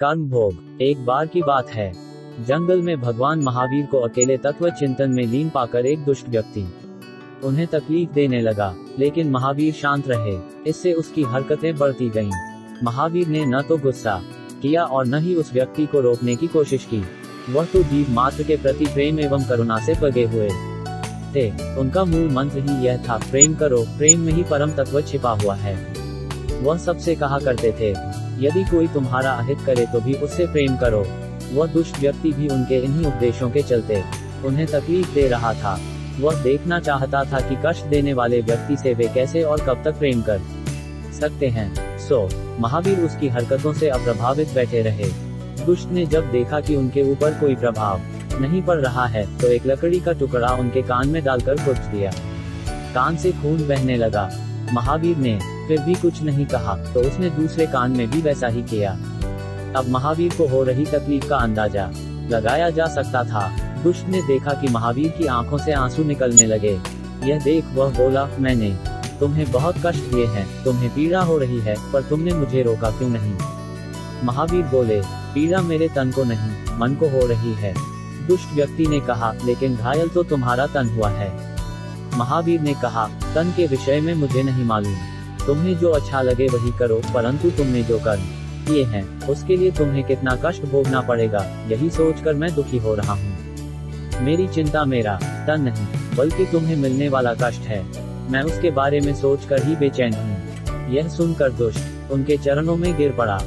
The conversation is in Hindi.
कर्म भोग एक बार की बात है। जंगल में भगवान महावीर को अकेले तत्व चिंतन में लीन पाकर एक दुष्ट व्यक्ति उन्हें तकलीफ़ देने लगा, लेकिन महावीर शांत रहे। इससे उसकी हरकतें बढ़ती गईं। महावीर ने न तो गुस्सा किया और न ही उस व्यक्ति को रोकने की कोशिश की। वह तो जीव मात्र के प्रति प्रेम एवं करुणा से पगे हुए थे। उनका मूल मंत्र ही यह था, प्रेम करो, प्रेम में ही परम तत्व छिपा हुआ है। वह सबसे कहा करते थे यदि कोई तुम्हारा अहित करे तो भी उससे प्रेम करो। वह दुष्ट व्यक्ति भी उनके इन्हीं उपदेशों के चलते उन्हें तकलीफ़ दे रहा था। वह देखना चाहता था कि कष्ट देने वाले व्यक्ति से वे कैसे और कब तक प्रेम कर सकते हैं। सो, महावीर उसकी हरकतों से अप्रभावित बैठे रहे। दुष्ट ने जब देखा कि उनके ऊपर कोई प्रभाव नहीं पड़ रहा है तो एक लकड़ी का टुकड़ा उनके कान में डालकर कुछ दिया। कान से खून बहने लगा। महावीर ने फिर भी कुछ नहीं कहा तो उसने दूसरे कान में भी वैसा ही किया। अब महावीर को हो रही तकलीफ़ का अंदाज़ा लगाया जा सकता था। दुष्ट ने देखा कि महावीर की आँखों से आँसू निकलने लगे। यह देख वह बोला, मैंने तुम्हें बहुत कष्ट दिए हैं, तुम्हें पीड़ा हो रही है, पर तुमने मुझे रोका क्यों नहीं? महावीर बोले, पीड़ा मेरे तन को नहीं, मन को हो रही है। दुष्ट व्यक्ति ने कहा, लेकिन घायल तो तुम्हारा तन हुआ है। महावीर ने कहा, तन के विषय में मुझे नहीं मालूम। तुम्हें जो अच्छा लगे वही करो, परंतु तुमने जो कर किए हैं, उसके लिए तुम्हें कितना कष्ट भोगना पड़ेगा, यही सोचकर मैं दुखी हो रहा हूँ। मेरी चिंता मेरा, तन नहीं, बल्कि तुम्हें मिलने वाला कष्ट है। मैं उसके बारे में सोचकर ही बेचैन हूँ। यह सुनकर दुष्ट, उनके चरणों में गिर पड़ा।